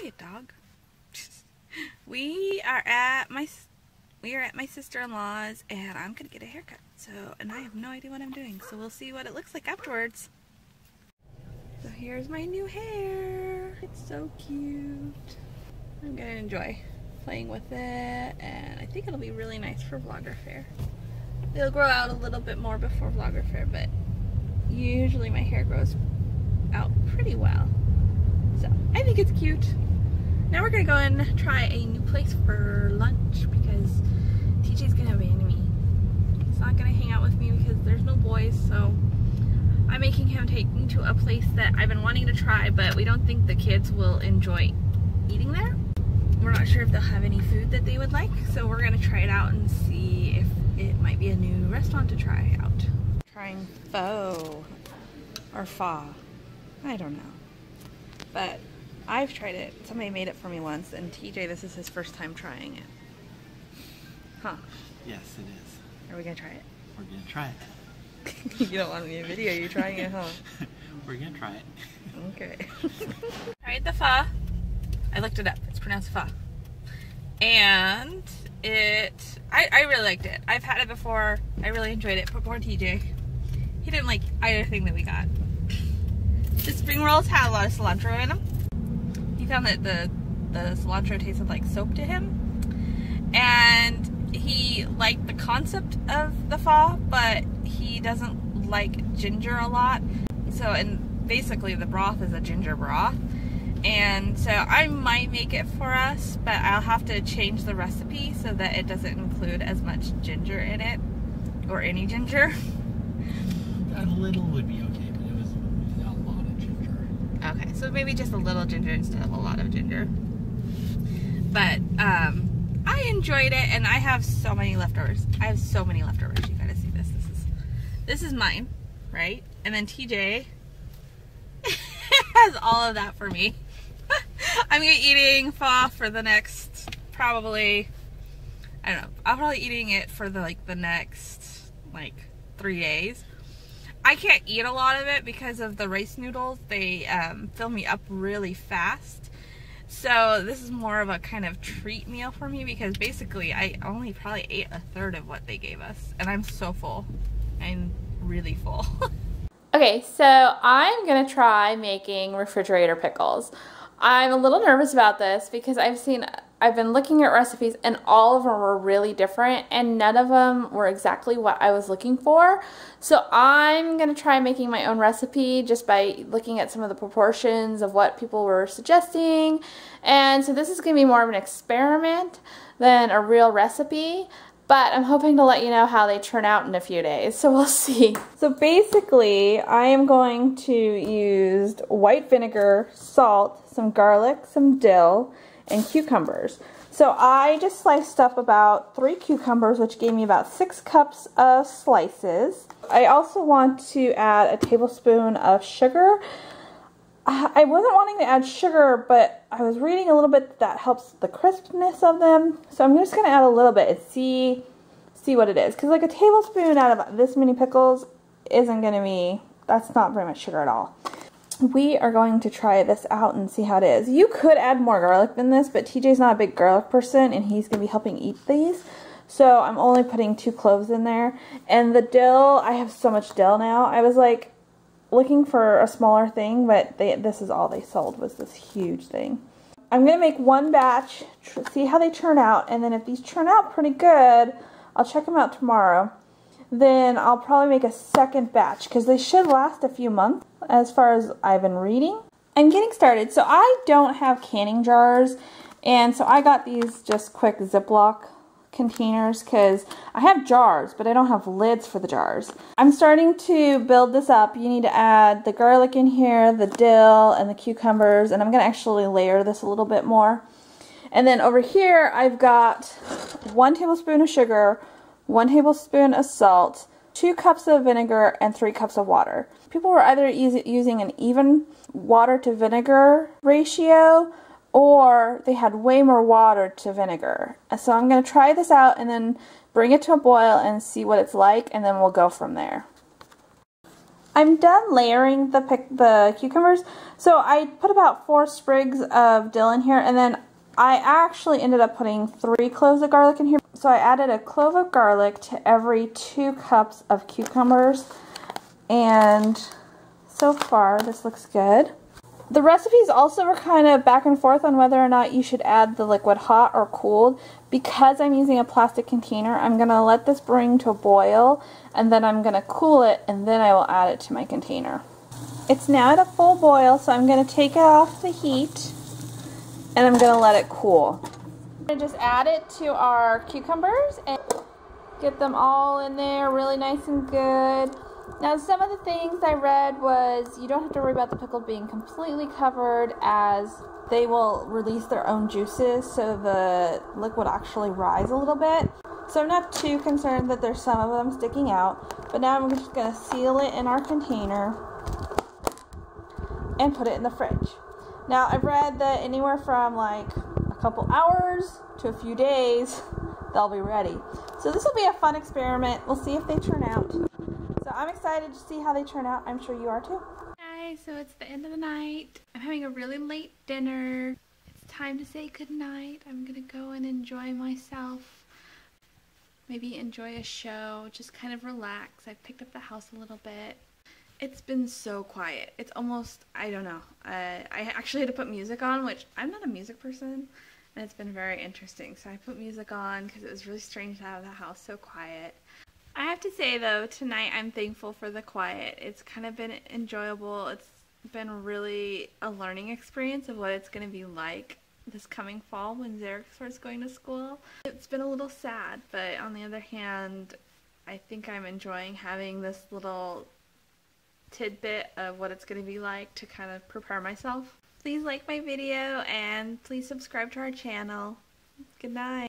Quiet dog. we are at my we are at my sister-in-law's and I'm gonna get a haircut. So and I have no idea what I'm doing. So we'll see what it looks like afterwards. So here's my new hair. It's so cute. I'm gonna enjoy playing with it and I think it'll be really nice for vlogger fair. It'll grow out a little bit more before vlogger fair, but usually my hair grows out pretty well. So I think it's cute. Now we're gonna go and try a new place for lunch because TJ's gonna abandon me. He's not gonna hang out with me because there's no boys, so I'm making him take me to a place that I've been wanting to try, but we don't think the kids will enjoy eating there. We're not sure if they'll have any food that they would like, so we're gonna try it out and see if it might be a new restaurant to try out. Trying pho or pho. I don't know. But I've tried it. Somebody made it for me once, and TJ, this is his first time trying it. Huh. Yes, it is. Are we gonna try it? We're gonna try it. you don't want me to video you trying it, huh? We're gonna try it. Okay. Tried the pho. I looked it up. It's pronounced pho. And it, I, I really liked it. I've had it before. I really enjoyed it. But poor TJ. He didn't like either thing that we got. The spring rolls had a lot of cilantro in them. Found that the, the cilantro tasted like soap to him. And he liked the concept of the pho, but he doesn't like ginger a lot. So, and basically the broth is a ginger broth. And so I might make it for us, but I'll have to change the recipe so that it doesn't include as much ginger in it, or any ginger. A little would be okay, but it was a lot of ginger. Okay, so maybe just a little ginger instead of a lot of ginger. But um, I enjoyed it, and I have so many leftovers. I have so many leftovers. You gotta see this. This is this is mine, right? And then TJ has all of that for me. I'm gonna eating pho for the next probably I don't know. I'm probably eating it for the like the next like three days. I can't eat a lot of it because of the rice noodles. They um, fill me up really fast. So this is more of a kind of treat meal for me because basically I only probably ate a third of what they gave us. And I'm so full. I'm really full. okay, so I'm going to try making refrigerator pickles. I'm a little nervous about this because I've seen I've been looking at recipes and all of them were really different and none of them were exactly what I was looking for. So I'm going to try making my own recipe just by looking at some of the proportions of what people were suggesting. And so this is going to be more of an experiment than a real recipe. But I'm hoping to let you know how they turn out in a few days, so we'll see. So basically, I am going to use white vinegar, salt, some garlic, some dill, and cucumbers. So I just sliced up about three cucumbers, which gave me about six cups of slices. I also want to add a tablespoon of sugar. I wasn't wanting to add sugar, but I was reading a little bit that helps the crispness of them. So I'm just going to add a little bit and see see what it is. Because like a tablespoon out of this many pickles isn't going to be, that's not very much sugar at all we are going to try this out and see how it is. You could add more garlic than this, but TJ's not a big garlic person and he's going to be helping eat these. So I'm only putting two cloves in there. And the dill, I have so much dill now. I was like looking for a smaller thing, but they, this is all they sold was this huge thing. I'm going to make one batch, see how they turn out, and then if these turn out pretty good, I'll check them out tomorrow then I'll probably make a second batch because they should last a few months as far as I've been reading. I'm getting started. So I don't have canning jars and so I got these just quick Ziploc containers because I have jars but I don't have lids for the jars. I'm starting to build this up. You need to add the garlic in here, the dill, and the cucumbers and I'm going to actually layer this a little bit more. And then over here I've got one tablespoon of sugar, 1 tablespoon of salt, 2 cups of vinegar, and 3 cups of water. People were either using an even water to vinegar ratio or they had way more water to vinegar. So I'm going to try this out and then bring it to a boil and see what it's like and then we'll go from there. I'm done layering the the cucumbers. So I put about four sprigs of dill in here and then I actually ended up putting three cloves of garlic in here. So I added a clove of garlic to every two cups of cucumbers. And so far this looks good. The recipes also were kind of back and forth on whether or not you should add the liquid hot or cooled. Because I'm using a plastic container, I'm going to let this bring to a boil and then I'm going to cool it and then I will add it to my container. It's now at a full boil, so I'm going to take it off the heat and I'm to let it cool. To just add it to our cucumbers and get them all in there really nice and good. Now, some of the things I read was you don't have to worry about the pickle being completely covered as they will release their own juices so the liquid actually rise a little bit. So I'm not too concerned that there's some of them sticking out, but now I'm just going to seal it in our container and put it in the fridge. Now, I've read that anywhere from like a couple hours to a few days, they'll be ready. So this will be a fun experiment. We'll see if they turn out. So I'm excited to see how they turn out. I'm sure you are too. Guys, so it's the end of the night. I'm having a really late dinner. It's time to say goodnight. I'm gonna go and enjoy myself. Maybe enjoy a show, just kind of relax. I've picked up the house a little bit. It's been so quiet. It's almost, I don't know. Uh, I actually had to put music on, which I'm not a music person, and it's been very interesting. So I put music on because it was really strange to have the house so quiet. I have to say though, tonight I'm thankful for the quiet. It's kind of been enjoyable. It's been really a learning experience of what it's going to be like this coming fall when Zarek starts going to school. It's been a little sad, but on the other hand, I think I'm enjoying having this little tidbit of what it's going to be like to kind of prepare myself. Please like my video and please subscribe to our channel. Good night.